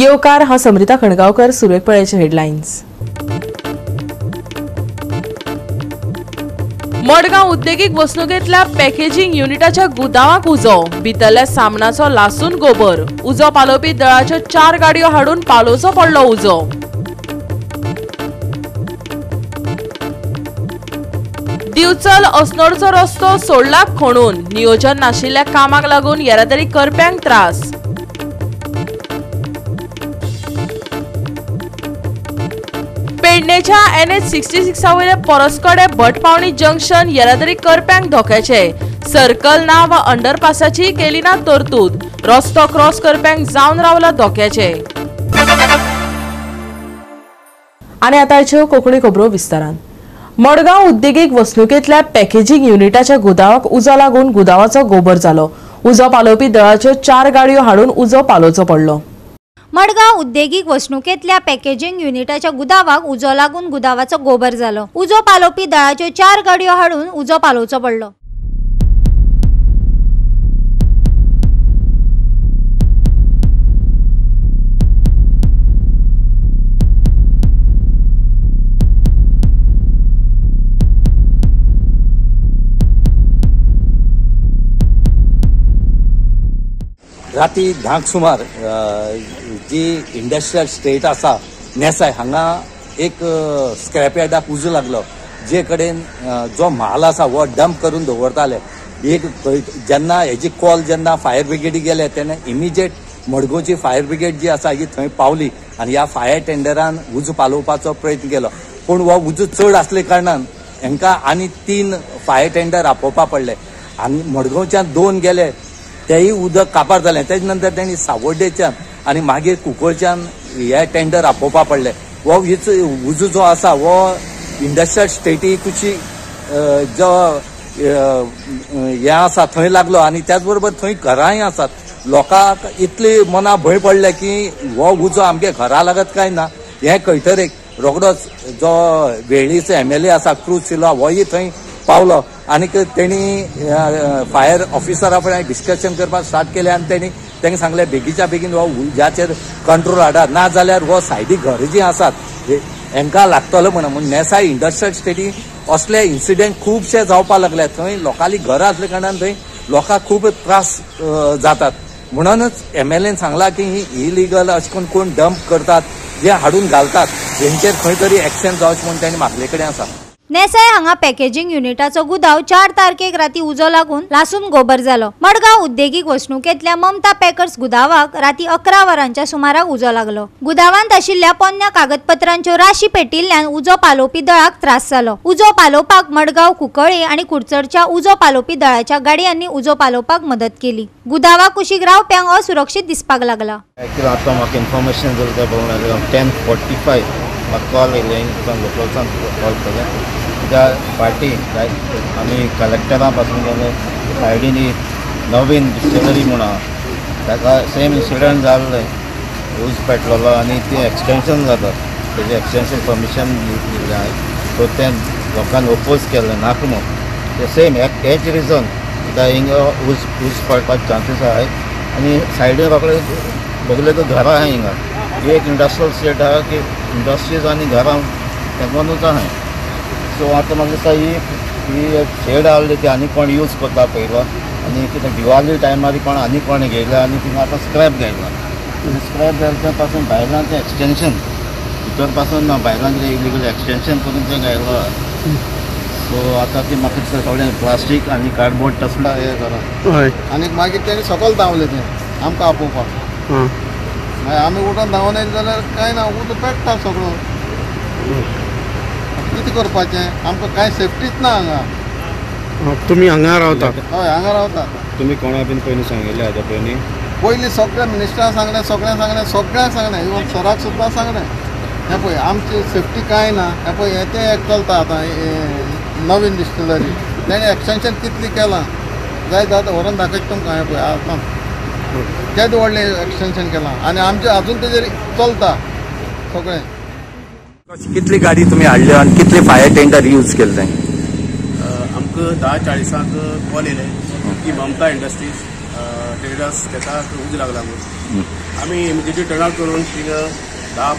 येवकार हांव समृता खणगांवकर सुरवेक पळयचे हेडलायन्स मडगांव उद्देगीक वसणुकेंतल्या पॅकेजिंग युनिटाच्या गुदावांक उजो. भितरल्या सामनाचो लासून गोबर. उजो पालोवपी दळाच्यो चार गाडयो हाडून पालोवचो पडलो उजो. दिवचल अस्नोडचो रस्तो सोडला खणून. नियोजन नाशिल्ल्या कामाक लागून येरादारी करप्यांक त्रास. पेडणेच्या एन एच सिक्स्टी सिक्सा वयले परसकडे भटपावणी जंक्शन येरादारी करप्यांक धोक्याचे. सर्कल ना वा अंडरपासाची केली ना तरतूद. रस्तो क्रॉस करप्यांक जावन रावला धोक्याचे. आनी आतांच्यो हो कोंकणी खबरो विस्तारान मडगांव उद्देगीक वसणुकेतल्या पॅकेजिंग युनिटाच्या गुदावाक उजो लागून गुदावाचो गोबर जालो. उजो पालोवपी दळाच्यो चार गाडयो हाडून उजो पालोवचो पडलो. मडगांव उद्देगीक वसणुकेंतल्या पॅकेजिंग युनिटाच्या गुदावाक उजो लागून गुदावाचो गोबर जालो उजो पालोवपी दळाच्यो चार गाडयो हाडून उजो पालोवचो पडलो. राती धांक सुमार जी इंडस्ट्रियल स्टेट आसा नेसाय हांगा एक स्क्रॅपयार्डाक उजो लागलो जे कडेन जो म्हाल आसा हो डंप करून दवरताले. एक जेन्ना हेजी कॉल जेन्ना फायर ब्रिगेडी गेले तेन्ना इमिजिएट मडगांवची फायर ब्रिगेड जी आसा ही थंय पावली आनी ह्या फायर टेंडरान उजो पालोवपाचो प्रयत्न केलो. पूण हो उजो चड आसले कारणान हांकां आनी तीन फायर टेंडर आपोवपा पडले. आनी मडगांवच्यान दोन गेले तेय उदक कापार जालें. तेज नंतर तेणी सावड्डेच्यान आनी मागीर कुंकळच्यान हे टेंडर आपोवपा पडले. हो हीच उजो जो आसा हो इंडस्ट्रियल स्टेटी कुची जो हे आसा थंय लागलो. आनी त्याच बरोबर थंय घरांय आसात लोकांक इतली मना भंय पडले की हो उजो आमगे घरा लागत काय ना? हे कळटरेक रोखडोच जो वेळीचो एम एल ए आसा क्रूज सिल्वा होय थंय पावलो. आनीक तेणी फायर ऑफिसरा फुडें डिस्कशन करपाक स्टार्ट केलें आनी तेणी तांकां सांगलें बेगीच्या बेगीन हो उज्याचेर कंट्रोल हाडात ना जाल्यार हो सायडीक घर जीं आसात हेंकां हांकां लागतलो म्हणून म्हण नेसाय इंडस्ट्रियल स्टेटी असले इन्सिडेंट खुबशे जावपाक लागले. थंय लोकांली घरां आसल्या कारणान थंय लोकांक खूब त्रास जातात. म्हणूनच एम एल एन सांगला की ही इलिगल अशें करून कोण डंप करतात जे हाडून घालतात हेंचेर खंय तरी एक्शन जावचें म्हणून तांणी म्हागले कडेन आसा. नेसाय हांगा पॅकेजिंग युनिटाचो गुदाव चार तारखेक राती उजो लागून लासून गोबर जालो. मडगांव उद्देगीक वसणुकेंतल्या ममता पॅकर्स गुदावाक राती अकरा वरांच्या सुमाराक उजो लागलो. गुदावांत आशिल्ल्या पोन्न्या कागदपत्रांच्यो राशी पेटिल्ल्यान उजो पालोवपी दळाक त्रास जालो. उजो पालोवपाक मडगांव कुंकळे आनी कुडचडच्या उजो पालोवपी दळाच्या गाडयांनी उजो पालोवपाक मदत केली. गुदावा कुशीक रावप्यांक असुरक्षीत दिसपाक लागला. इन्फॉर्मेशन टेन फोर्टी म्हाका कॉल येयलें लोकलसान कॉल केलें त्या पार्टी लायक आमी कलेक्टरा पासून गेले सायडीन नवीन डिस्टिलरी म्हूण आहा ताका सेम इन्सिडंट जाल्ले ऊस पेटलेलो आनी ती एक्सटेंशन जाता तेजें एक्सटेंशन परमिशन दिल्लें हांवें सो तें लोकांनी ओपोज केल्लें नाक म्हणून ते सेम हेच रिजन कित्याक हिंगा ऊस ऊस पडपाचे चान्सीस आहाय आनी सायडीन रोकडे बगले तो घरां आहाय हिंगा एक इंडस्ट्रियल स्टेट आहा की इंडस्ट्रीज आनी घरां तेंकोनूच आहाय सो आतां म्हाका दिसता ही ही शेड आहली ती आनी कोण यूज करता पयलो आनी कितें दिवाली टायमार कोण आनी कोण घेयला आनी थिंगा आतां स्क्रॅप घायला स्क्रॅप घालच्या पासून भायल्यान तें एक्सटेंशन भितरपासून ना भायल्यान कितें इलिगल एक्सटेंशन करून तें घायलो सो आतां ती म्हाका दिसता थोडें प्लास्टीक आनी कार्डबोर्ड तसला हें करा हय आनीक मागीर तेणी सकयल धांवलें तें आमकां आपोवपाक हां। मागीर आमी उठोन धांवून येयले जाल्यार कांय ना उदक पेट्टा सगळो. कितें करपाचें? आमकां कांय सेफ्टीच ना हांगा हां, तुमी हांगा रावता हय हांगा रावता तुम्ही कोणा बीन पयलीं सांगिल्लें हाज्या पयलीं पयलीं सगळ्या मिनिस्टराक सांगलें सगळ्यांक सांगलें सगळ्यांक सांगलें इवन सराक सुद्दां सांगलें हें पळय आमची सेफ्टी कांय ना हें पळय हें तें एक चलता आतां नवीन डिस्टिलरी तेणें एक्सटेंशन कितलें केलां? जाय जाता व्हरोन दाखयता तुमकां हें पळय आतां तेच व्हडलें एक्सटेंशन केलां. आनी आमचें अजून तेजेर चलता सगळें. कितली गाडी तुम्ही हाडल्यो आनी कितले फायर टेंडर यूज केले थंय आमकां धा चाळीसांक कॉल येयले की ममता इंडस्ट्रीज टेडस त्याचा उज लागला म्हणून. आम्ही इमिजिएटली टर्नआउट करून थिंग धा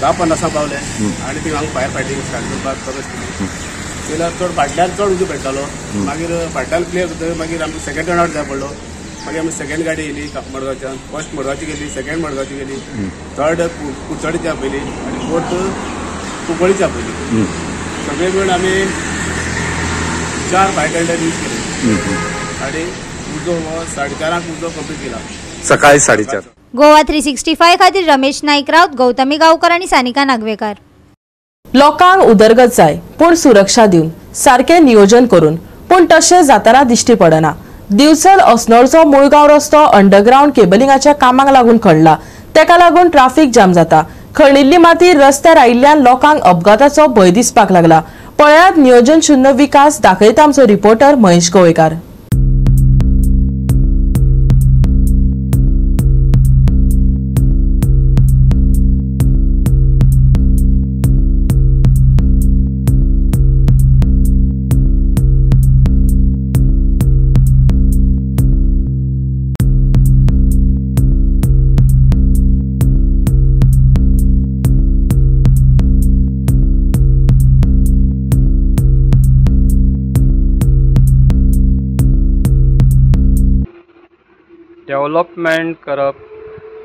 धा पन्नासांक पावले आनी थिंग हांगा फायर फायटींग स्टार्ट करपाक प्रवेश केली चड फाटल्यान चड उजो पेट्टालो मागीर फाटल्यान करतकीर मागीर आमकां सेकंड टर्नआउट जाय पडलो? मागीर आमी सेकंड गाडी येयली मडगांवच्यान फर्स्ट मडगांवची गेली सेकंड मडगांवची गेली. थर्ड कुचडीची आपयली आनी फोर्थ कुंकळीची आपयली सगळे मिळून आमी चार फायर टेंडर यूज केले. आणि उजो हो साडेचारांक उजो कंप्लीट केला. सकाळी साडेचार. गोवा थ्री सिक्स्टी फाय खातीर रमेश नाईक राऊत गौतमी गावकर आणि सानिका नागवेकर. लोकांक उदरगत जाय पूण सुरक्षा दिवन सारकें नियोजन करून पूण तशें जाताना दिश्टी पडना. दिवचल असनोळचो मुळगाव रस्तो अंडरग्रावंड केबलिंगाच्या कामाक लागून खणला तेका लागून ट्राफिक जाम जाता. खणिल्ली माती रस्त्यार आयिल्ल्यान लोकांक अपघाताचो भंय दिसपाक लागला. पळयात नियोजन शुन्य विकास दाखयता आमचो रिपोर्टर महेश गोवेकार. डेव्हलपमेंट करप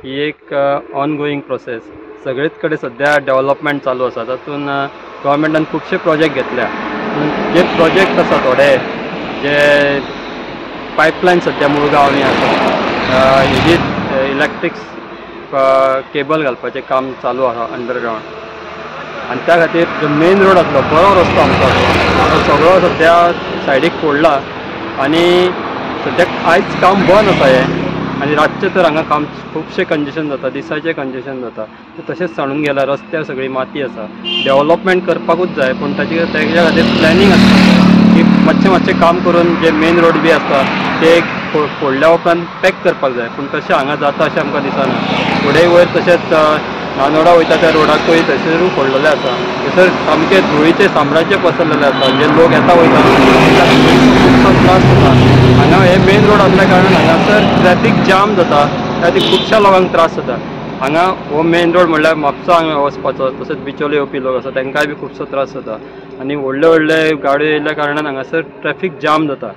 ही एक ऑनगोईंग प्रोसेस सगळेच कडेन सध्या डेव्हलपमेंट चालू आसा तातूंत गव्हर्मेंटान खुबशे प्रोजेक्ट घेतल्या. पूण जे प्रोजेक्ट आसा थोडे जे पायपलायन सध्या मुळगांवांनी आसा हेजी इलेक्ट्रिक्स केबल घालपाचें काम चालू आसा अंडरग्रावंड आनी त्या खातीर जो मेन रोड आसलो बरो रस्तो आमचो. तो सगळो सद्या सायडीक फोडला. आनी सद्याक आयज काम बंद आसा हें. आनी रातचें तर हांगा काम खुबशें कंजेशन जाता दिसाचें कंजेशन जाता तशेंच सांडून गेला रस्त्यार सगळी माती आसा डेव्हलपमेंट करपाकूच जाय पूण ताचे तेज्या खातीर प्लॅनिंग आसता की मातशें मातशें काम करून जे मेन रोड बी आसता ते फोडल्या उपरांत पॅक करपाक जाय. पूण तशें हांगा जाता अशें आमकां दिसना. फुडें वयर तशेंच नानोडा वयता त्या रोडाकूय थंयसरूय फोडलेलें आसा थंयसर सामकें धुळीचें साम्राज्य पसरलेलें आसा जे लोक येता वयता खुबसो त्रास जाता हांगा हे मेन रोड आसल्या कारणान हांगासर ट्रॅफीक जाम जाता. त्या खुबश्या लोकांक त्रास जाता हांगा हो मेन रोड म्हणल्यार म्हापसा हांगा वचपाचो तसोच बिचोले येवपी लोक आसा. तांकांय बी खुबसो त्रास जाता आनी व्हडले व्हडले गाडयो येयल्या कारणान हांगासर ट्रॅफीक जाम जाता.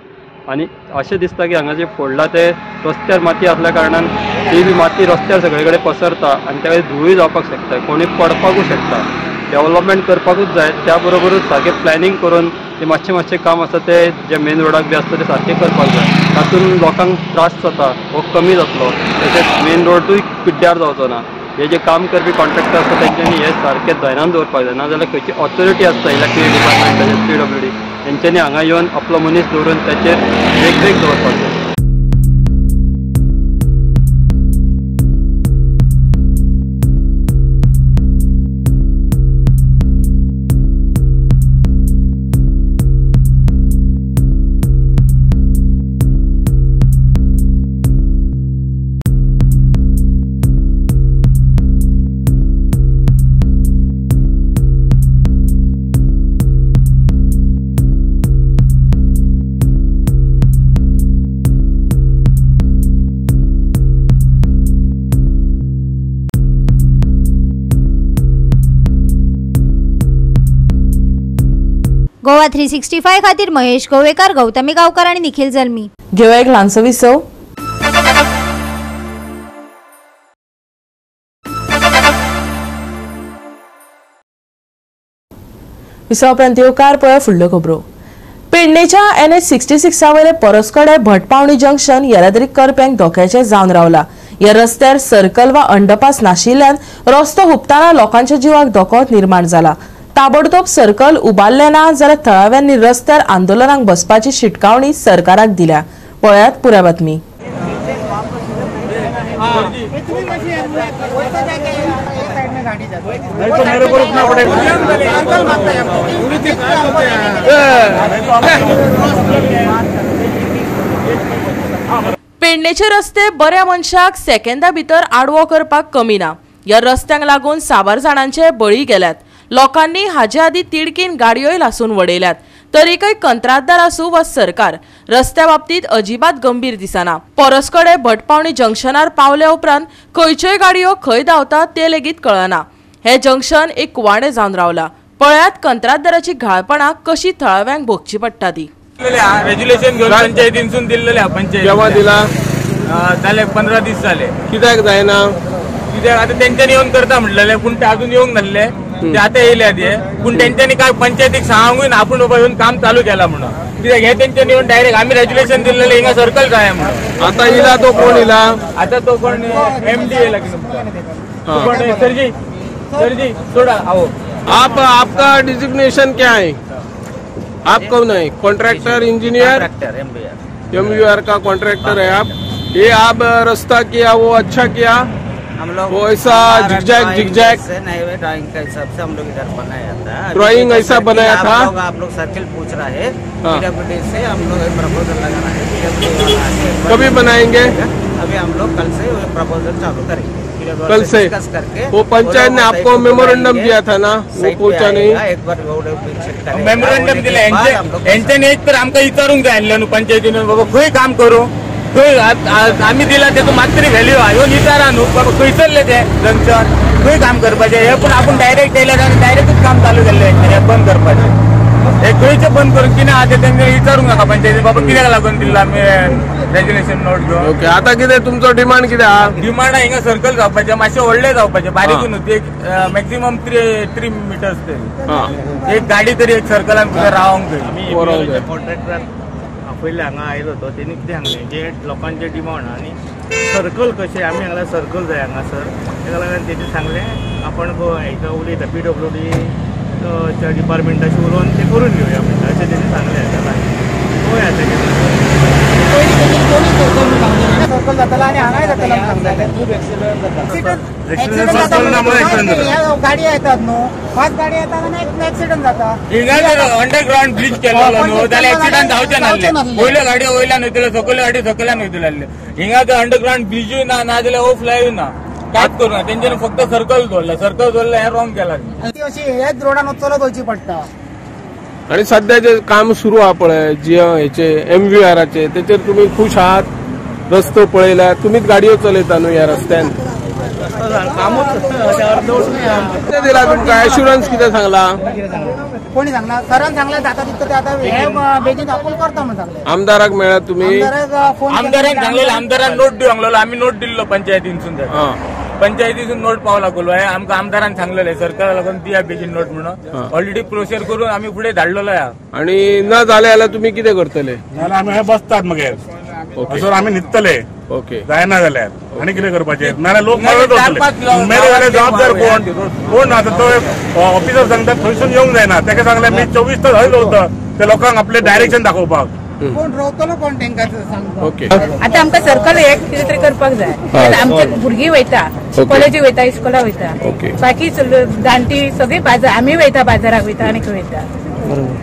आनी अशें दिसता की हांगा जे फोडला ते रस्त्यार माती आसल्या कारणान ती बी माती रस्त्यार सगळे कडेन पसरता आनी त्या खातीर धुळी जावपाक शकता कोणी पडपाकूय शकता. डेव्हलपमेंट करपाकूच जाय त्या बरोबरूच सारकें प्लॅनिंग करून ते मातशें मातशें काम आसा ते जे मेन रोडाक बी आसता ते सारकें करपाक जाय. तातूंत लोकांक त्रास जाता हो कमी जातलो. तशेंच मेन रोडूय पिड्ड्यार जावचो ना हे जे काम करपी कॉन्ट्रॅक्टर आसता तेंच्यांनी हे सारकें जायनान दवरपाक जाय. नाजाल्यार खंयची ऑथॉरिटी आसता इलेक्ट्रीक डिपार्टमेंटाचे पी डब्ल्यू डी तेंच्यांनी हांगा येवन आपलो मनीस दवरून ताचेर देखरेख दवरपाक जाय गोवा थ्री सिक्स्टी फाय खातीर महेश गोवेकार गौतमी गावकर आणि निखिल जल्मी. घेऊया एक ल्हानसो विसव. विसवा उपरांत येवकार पळय फुडल्यो खबरो. पेडणेच्या एन एच सिक्स्टी सिक्सा वयले परसकडे भटपावणी जंक्शन येरादारी करप्यांक धोक्याचे जावन रावला. ह्या रस्त्यार सर्कल वा अंडरपास नाशिल्ल्यान रस्तो हुपताना लोकांच्या जिवाक धोको निर्माण जाला. ताबडतोब सर्कल उबारले ना जाल्यार थळाव्यांनी रस्त्यार आंदोलनाक बसपाची शिटकावणी सरकाराक दिल्या. पळयात पुऱ्या बातमी. पेडणेचे रस्ते बऱ्या मनशाक सेकंदा भितर आडवो करपाक कमी ना ह्या रस्त्यांक लागून साबार जाणांचे बळी गेल्यात. लोकांनी हाचे आदीं तिडकीन गाडयोय लासून वडयल्यात तरीकय कंत्राटदार आसूं वा सरकार रस्त्या बाबतीत अजिबात गंभीर दिसना. परसकडे भटपावणी जंक्शनार पावले उपरांत खंयच्योय गाडयो खंय धांवतात ते लेगीत कळना. हे जंक्शन एक कुवाणें जावन रावला. पळयात कंत्राटदाराची घाळपणां कशी थळाव्यांक भोगची पडटा ती रेज्युलेशन घेऊन पंचायतींसून दिलेले पंचायत केव्हा दिला? झाले पंधरा दीस झाले. कित्याक जायना? कित्याक? आता तेंच्यांनी येऊन करता म्हटलेले पूण ते अजून येऊंक नासले ते आता येयले ते पूण तेंच्यांनी काय पंचायतीक सांगूय ना आपण बाबा येऊन काम चालू केला म्हणून. कित्याक हे तेंच्यांनी येऊन डायरेक्ट आम्ही रेज्युलेशन दिलेले हिंगा सर्कल जाय म्हणून. आता इला तो कोण इला आता तो कोण एम डी येला सरजी. सरजी सोडा. आओ आप आपका डिजिग्नेशन क्या है? आप कौन है? Contractor engineer M U R का कॉन्ट्रैक्टर है आप. ये आप रास्ता किया वो अच्छा किया? हम लोग वो ऐसा zigzag, drawing zigzag। से नहीं हुए ड्राइंग का हिसाब से हम लोग इधर बनाया था अभी Drawing जो ऐसा circle बनाया आप था? लोग आप लोग सर्किल पूछ रहे हैं। हाँ। पीडब्ल्यूडी से हम लोग प्रपोजल लगाना है PWD वाला है, एक बार कभी बनाएंगे? अभी हम लोग कल से वो प्रपोजल चालू करेंगे। PWD कल से discuss करके वो पंचायत ने आपको मेमोरेंडम दिया था ना? वो साइट पे पहुंचा नहीं। आएगा, एक बार रोड check करेगा। मेमोरंडम और दिले उसके बाद हम लोग यांच्यानी एक तर आमकां विचारूंक जाय आसलें न्हू पंचायतीन बाबा खंय काम करूं। खंय आत- आत- आमी दिला तेचो मात तरी व्हॅल्यू आहा. ह्यो विचारा न्हू बाबा खंय चल्ले ते जंक्शन खंय काम करपाचें हे पूण आपूण डायरेक्ट येयले आनी डायरेक्टच काम चालू केल्लें हे बंद करपाचें हे खंयचें बंद करून कितें आहा तें तेंका विचारूंक नाका पंचायतीन बाबा कित्याक लागून दिला आमी रेज्युलेशन नोट घेवन ओके आता कितें तुमचो डिमांड कितें आहा? डिमांड हिंगा सर्कल जावपाचें मातशें व्हडलें जावपाचें बारीक न्हू ते मॅक्सिमम थ्री थ्री मिटर्स ते. हा. एक गाडी तरी एक सर्कलान रावंक जाय. कॉन्ट्रॅक्टर पयलीं हांगा आयलो तो तेणी कितें सांगलें जे लोकांचे डिमांड आनी सर्कल कशें आमी हांगा सर्कल जाय हांगासर तेका लागून तेजें सांगलें आपण हे उलयता पी डब्ल्यू डी च्या डिपार्टमेंटाशी उलोवन ते करून घेवया म्हणटा अशें तेणी सांगलें तेका पळोवया तेजें आणि हांगाय जाताला गाडी येतात न्हू पाच गाडी येतात आणि एक ऍक्सिडेंट जाता. हिंगा जर अंडरग्राउंड ब्रिज केलेलो न्हू जाल्यार एक्सिडंट जावचे नासले वयल्या गाडी वयल्यान वयतले सकयल्यो गाडी सकयल्यान वयतले हिंगा जर अंडरग्राउंड ब्रिजूय ना ना जाल्यार ओ फ्लाय ना. कांयच करूं ना. तेंच्यानी फक्त सर्कल दवरला सर्कल दवरला हें रॉंग केला. ती अशी हेच रोडान चलत वयची पडटा आणि सध्या जे काम सुरू आहा पळय जी हेचे एम व्ही आराचे तेचेर तुम्ही खुश आहात? रस्तो पळयला तुम्हीच गाडयो चलयता न्हू ह्या रस्त्यान? कितें दिला तुमकां एश्युरन्स कितें सांगला? कोणी सांगला? सरान सांगला जाता तिथं ते आता बेगीन आपण करता म्हणून सांगले. आमदाराक मेळ्ळा तुम्ही. आमदाराक सांगलेलो आमदारान नोट दिवंक लागलो आमी नोट दिल्लो पंचायतीनसून पंचायतीसून नोट पावला कोलो हे आमकां आमदारान सांगलेले सरकार लागून दिया बेगीन नोट म्हणून. ऑलरेडी प्रोसेस करून आमी फुडें धाडलेलो आहा. आणि न जाले जाल्यार तुम्ही कितें करतले? जाल्यार आमी हे बसतात ओके असो आमी न्हिदतले ओके जायना जाल्यार आनी कितें करपाचें नाल्यार लोक मरत वतले जाल्यार जबाबदार. कोण? कोण आता तो ऑफिसर सांगतात थंयसून येवंक जायना ताका सांगलें मी चोवीस तास हय उरता ते लोकांक आपले डायरेक्शन दाखोवपाक. कोण रोवतलो कोण तेंका सांगतो. ओके आता आमकां सर्कल एक कितें तरी करपाक जाय. आमचे भुरगीं वयता कॉलेजी वयता इस्कोला वयता. बाकी सगळी जाणटी सगळी बाजार आमी वयता बाजाराक वयता आनी खंय वयता.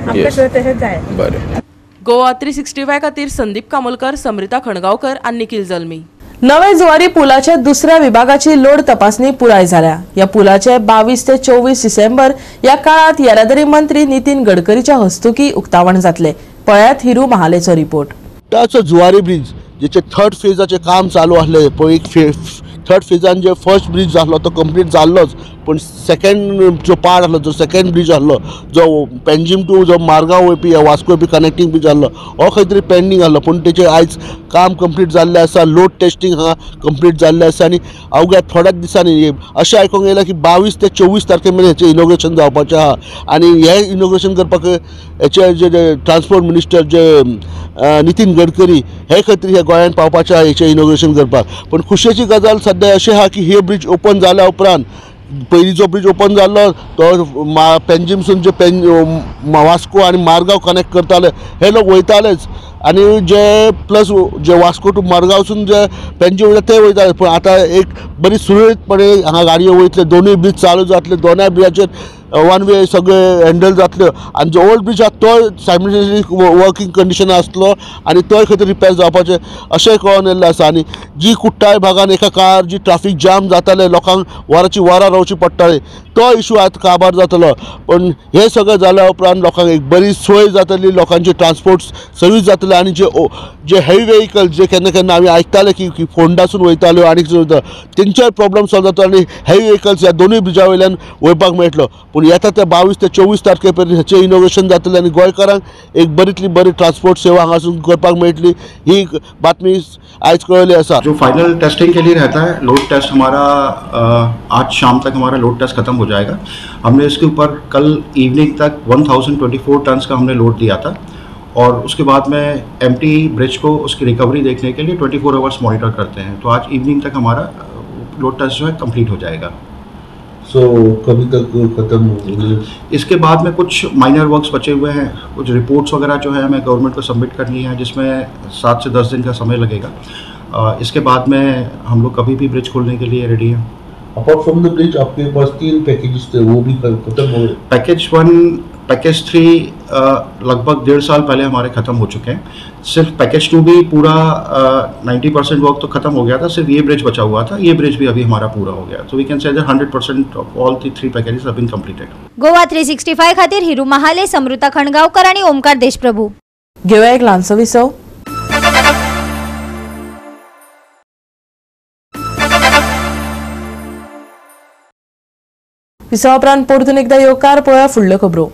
आमकां तशेंच जाय. बरें. गोवा थ्री सिक्स्टी फाय खातीर संदीप कामोलकर समृता खणगांवकर आनी निखिल जल्मी. नवे जुवारी पुलाच्या दुसऱ्या विभागाची लोड तपासणी पुराय झाल्या. या पुलाचे बावीस ते चोवीस डिसेंबर या काळात येरादारी मंत्री नितीन गडकरीच्या हस्तुकी उक्तावण जातले पळयात हिरू महालेचो रिपोर्ट. त्याचं जुवारी ब्रिज जेचे थर्ड फेजाचे काम चालू आसले पळय एक फे थर्ड फेजान जे फर्स्ट ब्रिज जाल्लो तो कंप्लीट जाल्लोच पूण सेकंड जो पार्ट आसलो जो सेकंड ब्रिज आसलो जो पेंजीम टू जो मारगांव वयपी वास्को वयपी कनेक्टींग ब्रिज आसलो हो खंय तरी पेंडींग आसलो पूण तेचे आयज काम कंप्लीट जाल्लें आसा लोड टेस्टींग हांगा कंप्लीट जाल्लें आसा आनी अवघ्या थोड्याच दिसांनी अशें आयकूंक येयलां की बावीस ते चोवीस तारखे मेरेन हेचें इनोग्रेशन जावपाचें आहा आनी हें इनोग्रेशन करपाक हेचे जे ट्रान्सपोर्ट मिनिस्टर जे नितीन गडकरी हे खंय तरी हे गोंयांत पावपाचें आहा हेचें इनोग्रेशन करपाक पूण खुशेची गजाल सद्या अशें आहा की हे ब्रिज ओपन जाल्या उपरांत पयलीं जो ब्रिज ओपन जाल्लो तो मा पेंजीमसून जे पेन वास्को आनी मारगांव कनेक्ट करताले हे लोक वयतालेच आनी जे प्लस जे वास्को टू मारगांवसून जे पेंजीम वयता ते वयताले पूण आतां एक बरी सुरळीतपणे हांगा गाडयो वयतले दोनूय ब्रीज चालू जातले दोनूय ब्रिजाचेर वन वे सगळे हँडल जातल्यो आनी जो ओल्ड ब्रिज आसा तो सायमल्टेनियसली वर्किंग कंडिशन आसलो आनी तोय खंय तरी रिपेर जावपाचें अशेंय कळोन येल्लें आसा. आनी जी कुट्टाय भागान एका काळार जी ट्राफीक जाम जाताले लोकांक वराची वरां रावची पडटाली तो इशू आतां काबार जातलो. पण हे सगळें जाल्या उपरांत लोकांक एक बरी सोय जातली लोकांची ट्रान्सपोर्ट सर्वीस जातली आनी जे ओ- जे हेवी वेहिकल जे केन्ना केन्ना आमी आयकताले की की फोंडासून वयताल्यो आनी वयता तेंचेय प्रॉब्लम सॉल्व जातलो आनी हेवी वेहिकल्स ह्या दोनूय ब्रिजा वयल्यान वयपाक मेळटलो. पूण येता ते बावीस ते चोवीस तारखे पर्यंत हेचें इनोव्हेशन जातलें आनी गोंयकारांक एक बरीतली बरी ट्रान्सपोर्ट सेवा हांगासून करपाक मेळटली. ही बातमी आयज कळयली आसा. जो फाइनल टेस्टिंग के लिए रहता है लोड टेस्ट हमारा आज शाम तक हमारा लोड टेस्ट खत्म हो जाएगा। हमने इसके ऊपर कल इवनिंग तक 1024 टन्स का हमने लोड दिया था। और उसके बाद में एम ब्रिज को उसकी रिकवरी देखने के लिए 24 फोर आवर्स मॉनिटर करते हैं। तो आज इवनिंग तक हमारा लोड टेस्ट जो है कंप्लीट हो जाएगा। सो कभी तक खत्म इसके बाद में कुछ माइनर वर्क्स बचे हुए हैं। कुछ रिपोर्ट्स वगैरह जो है हमें गवर्नमेंट को सबमिट करनी है जिसमें सात से दस दिन का समय लगेगा। इसके बाद में हम लोग कभी भी ब्रिज खोलने के लिए रेडी हैं। अपार्ट फ्रॉम द ब्रिज आपके पास तीन पैकेजेस थे वो भी खत्म हो पैकेज वन पैकेज थ्री लगभग डेढ़ साल पहले हमारे ख़त्म हो चुके हैं। सिर्फ़ पैकेज टू भी पूरा नाइन्टी परसेंट वर्क तो ख़त्म हो गया था सिर्फ़ ये ब्रिज बचा हुआ था ये ब्रिज भी अभी हमारा पूरा हो गया। तो we can say hundred percent of all the three packages have been completed Goa three sixty five खातीर हिरू महाले समृता खणगावकर आणि ओमकार देशप्रभू। घेऊया एक ल्हानसो विसव विसवा उपरांत परतून एकदा येवकार पळोवया फुडल्यो खबरो।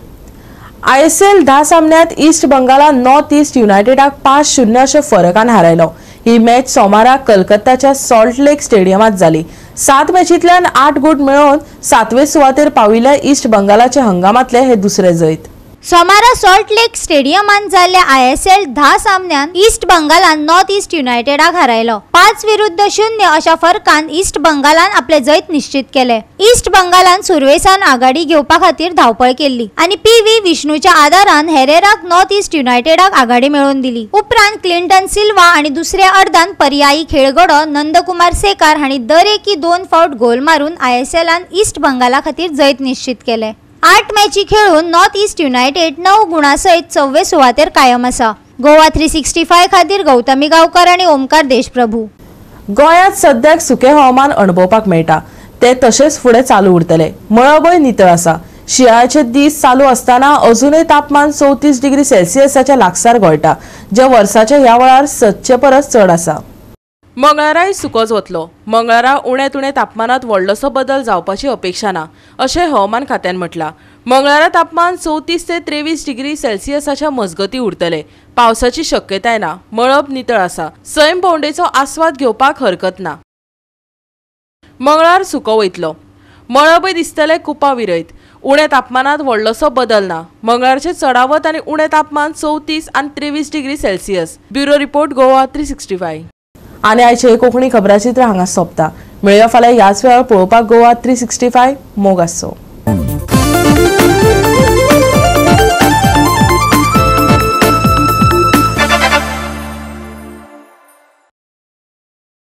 आय एस एल धा सामन्यांत ईस्ट बंगाला नॉर्थ ईस्ट युनायटेडाक पांच शुन्य अशे फरकान हारायलो. ही मॅच सोमाराक कलकत्ताच्या सॉल्ट लेक स्टेडियमात जाली सात मॅचींतल्यान आठ गूट मेळोवन सातवे सुवातेर पाविल्ल्या ईस्ट बंगालाचे हंगामातले हे दुसरे जैत. सोमारा सॉल्ट लेक स्टेडियमात जाल्ल्या आय एस एल धा सामन्यान ईस्ट बंगालान नॉर्थ ईस्ट युनायटेडाक हारयलो पाच विरुद्ध शून्य अशा फरकान ईस्ट बंगालान आपले जैत निश्चित केले. ईस्ट बंगालान सुरवेसान आघाडी घेवपा खातीर धावपळ केल्ली आणि पी व्ही विष्णूच्या आदारान हेरेराक नॉर्थ ईस्ट युनायटेडाक आघाडी मेळोवन दिली. उपरांत क्लिंटन सिल्वा आणि दुसऱ्या अर्धान पर्यायी खेळगडो नंदकुमार सेकार हांणी दरेकी दोन फावट गोल मारून आय एस एलान ईस्ट बंगाला खातीर जैत निश्चित केले. आठ मॅची खेळून नॉर्थ ईस्ट युनायटेड णव गुणासहित सव्वे सुवातेर कायम आसा गोवा थ्री सिक्स्टी फाय खातीर गौतमी गांवकार आनी ओमकार देशप्रभू. गोंयांत सद्याक सुकें हवामान अणभवपाक मेळटा. ते तशेंच फुडें चालू उरतले. मळबय नितळ आसा. शिंयाचे दीस चालू असताना अजूनय तापमान चवतीस डिग्री सेल्सियसाच्या लागसार गोळटा जे वर्साच्या ह्या वेळार सदचे परस चड आसा. मंगळाराय सुकोच वतलो. मंगळारा उणे तुणे तापमानात व्हडलोसो बदल जावपाची अपेक्षा ना अशें हवामान खात्यान म्हटलां. मंगळारा तापमान चवतीस ते त्रेवीस डिग्री सेल्सियसाच्या मजगती उरतले. पावसाची शक्यताय ना मळब नितळ आसा. सैम भोंवडेचो आस्वाद घेवपाक हरकत ना. मंगळार सुको वयतलो. मळबय दिसतले कुपा विरयत उणे तापमानात व्हडलोसो बदल ना. मंगळारचे चडावत आनी उणे तापमान चवतीस आनी त्रेवीस degree Celsius. Bureau report Goa three sixty five. आनी आयचे कोंकणी खबराचित्र हांगा सोंपता. मेळया फाल्यां ह्याच वेळार पळोवपाक गोवा थ्री सिक्स्टी फायव मोग आसचो